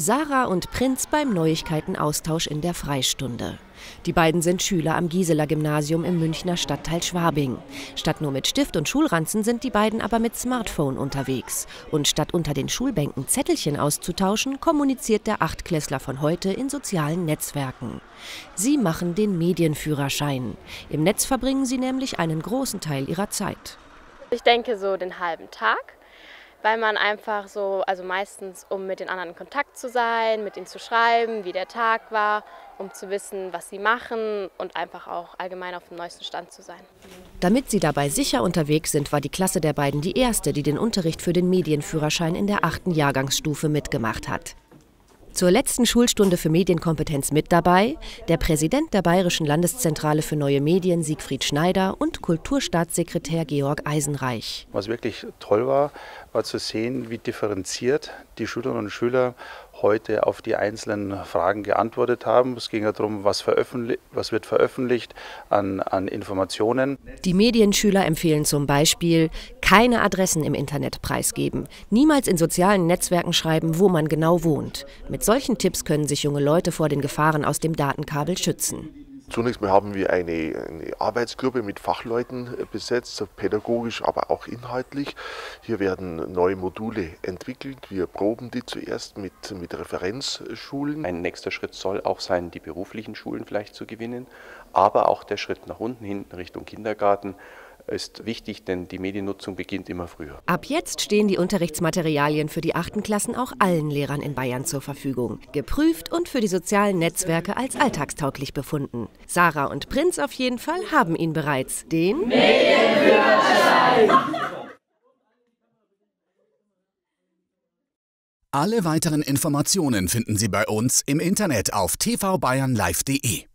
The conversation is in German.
Sarah und Prinz beim Neuigkeitenaustausch in der Freistunde. Die beiden sind Schüler am Gisela Gymnasium im Münchner Stadtteil Schwabing. Statt nur mit Stift und Schulranzen sind die beiden aber mit Smartphone unterwegs. Und statt unter den Schulbänken Zettelchen auszutauschen, kommuniziert der Achtklässler von heute in sozialen Netzwerken. Sie machen den Medienführerschein. Im Netz verbringen sie nämlich einen großen Teil ihrer Zeit. Ich denke so den halben Tag weil man einfach so, also meistens, um mit den anderen in Kontakt zu sein, mit ihnen zu schreiben, wie der Tag war, um zu wissen, was sie machen und einfach auch allgemein auf dem neuesten Stand zu sein. Damit sie dabei sicher unterwegs sind, war die Klasse der beiden die erste, die den Unterricht für den Medienführerschein in der achten Jahrgangsstufe mitgemacht hat. Zur letzten Schulstunde für Medienkompetenz mit dabei der Präsident der Bayerischen Landeszentrale für neue Medien Siegfried Schneider und Kulturstaatssekretär Georg Eisenreich. Was wirklich toll war, war zu sehen, wie differenziert die Schülerinnen und Schüler heute auf die einzelnen Fragen geantwortet haben. Es ging ja darum, was, was wird veröffentlicht an, an, Informationen. Die Medienschüler empfehlen zum Beispiel, keine Adressen im Internet preisgeben, niemals in sozialen Netzwerken schreiben, wo man genau wohnt. Mit solchen Tipps können sich junge Leute vor den Gefahren aus dem Datenkabel schützen. Zunächst mal haben wir eine, eine, Arbeitsgruppe mit Fachleuten äh, besetzt, pädagogisch, aber auch inhaltlich. Hier werden neue Module entwickelt. Wir proben die zuerst mit, mit Referenzschulen. Ein nächster Schritt soll auch sein, die beruflichen Schulen vielleicht zu gewinnen, aber auch der Schritt nach unten hin Richtung Kindergarten ist wichtig, denn die Mediennutzung beginnt immer früher. Ab jetzt stehen die Unterrichtsmaterialien für die achten Klassen auch allen Lehrern in Bayern zur Verfügung. Geprüft und für die sozialen Netzwerke als alltagstauglich befunden. Sarah und Prinz auf jeden Fall haben ihn bereits. Den Medienführerschein! Alle weiteren Informationen finden Sie bei uns im Internet auf tvbayernlive.de.